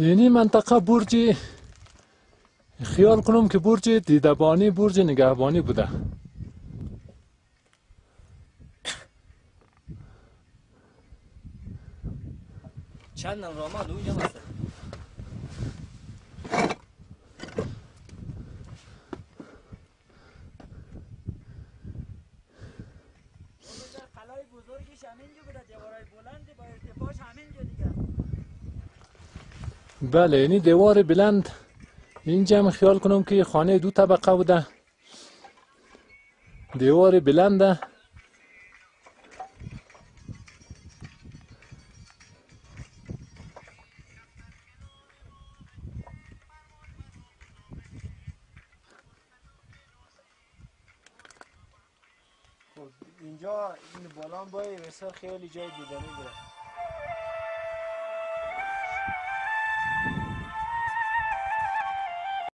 یعنی منطقه برج خیال کنم که برج دیدبانی برج نگهبانی بوده. چند نم راماد اونجا هست قلای بزرگش همینجا بوده دیوارای بلند با ارتفاعش همینجا دیگه بله یعنی دیوار بلند. اینجا هم خیال کنم که خانه دو طبقه بوده. دیوار بلنده. خب اینجا این بالان با بسیار خیلی جای دیدنی داره